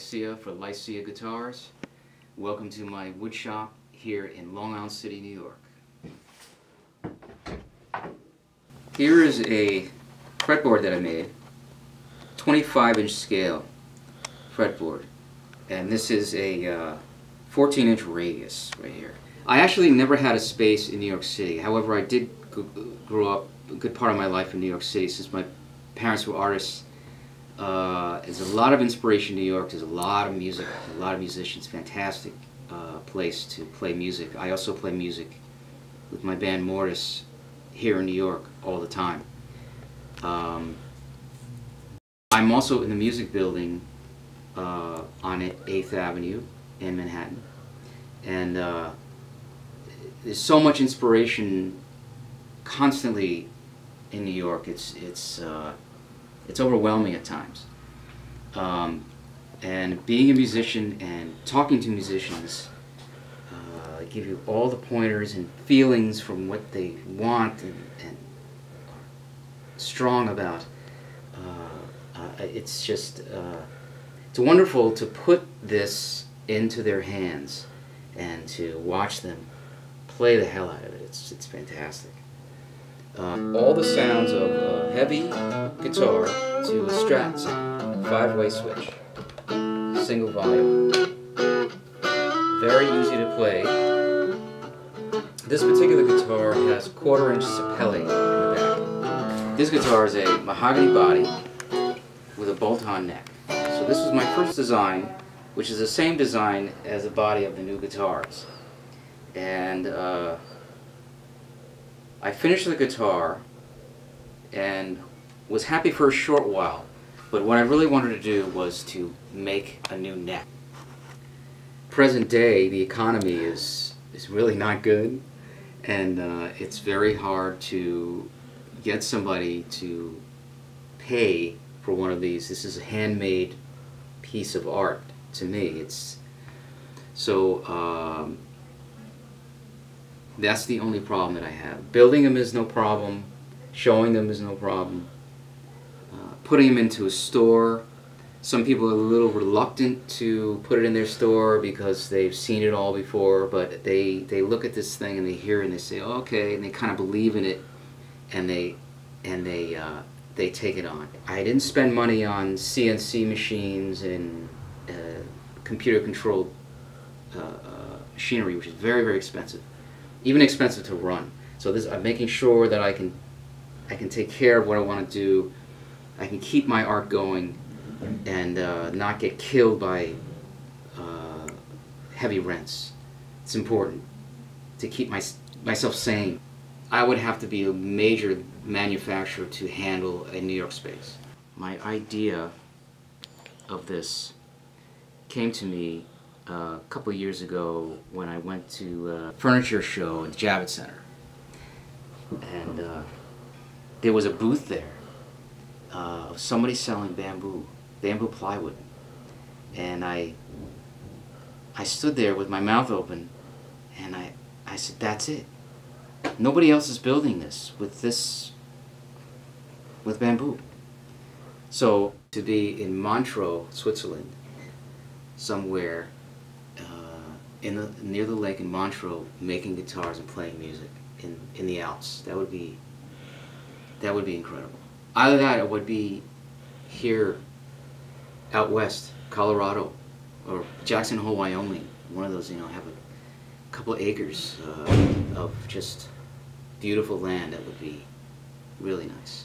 Licea for Licea Guitars. Welcome to my wood shop here in Long Island City, New York. Here is a fretboard that I made, 25 inch scale fretboard. And this is a uh, 14 inch radius right here. I actually never had a space in New York City. However, I did grow up a good part of my life in New York City since my parents were artists uh, there's a lot of inspiration in New York. There's a lot of music, a lot of musicians. Fantastic uh, place to play music. I also play music with my band Mortis here in New York all the time. Um, I'm also in the music building uh, on 8th Avenue in Manhattan. And uh, there's so much inspiration constantly in New York. It's, it's, uh, it's overwhelming at times. Um, and being a musician and talking to musicians uh, give you all the pointers and feelings from what they want and, and strong about. Uh, uh, it's just uh, it's wonderful to put this into their hands and to watch them play the hell out of it. It's it's fantastic. Uh, all the sounds of a heavy guitar to a Strat five-way switch, single volume. Very easy to play. This particular guitar has quarter-inch sapelli in the back. This guitar is a mahogany body with a bolt-on neck. So this was my first design, which is the same design as the body of the new guitars. And uh, I finished the guitar and was happy for a short while, but what I really wanted to do was to make a new neck. Present day, the economy is, is really not good, and uh, it's very hard to get somebody to pay for one of these. This is a handmade piece of art to me. It's so um, that's the only problem that I have. Building them is no problem. Showing them is no problem. Uh, putting them into a store. Some people are a little reluctant to put it in their store because they've seen it all before, but they, they look at this thing and they hear it and they say, oh, okay, and they kind of believe in it and they, and they, uh, they take it on. I didn't spend money on CNC machines and uh, computer controlled uh, uh, machinery, which is very, very expensive even expensive to run. So this, I'm making sure that I can, I can take care of what I want to do. I can keep my art going, and uh, not get killed by uh, heavy rents. It's important to keep my, myself sane. I would have to be a major manufacturer to handle a New York space. My idea of this came to me uh, a couple years ago when I went to a furniture show at the Javits Center. And uh, there was a booth there uh, of somebody selling bamboo, bamboo plywood. And I, I stood there with my mouth open and I, I said, that's it. Nobody else is building this with this, with bamboo. So to be in Montreux, Switzerland, somewhere in the, near the lake in Montreux making guitars and playing music in, in the Alps. That would be that would be incredible. Either that it would be here out west, Colorado, or Jackson Hole, Wyoming. One of those, you know, have a couple acres uh, of just beautiful land that would be really nice.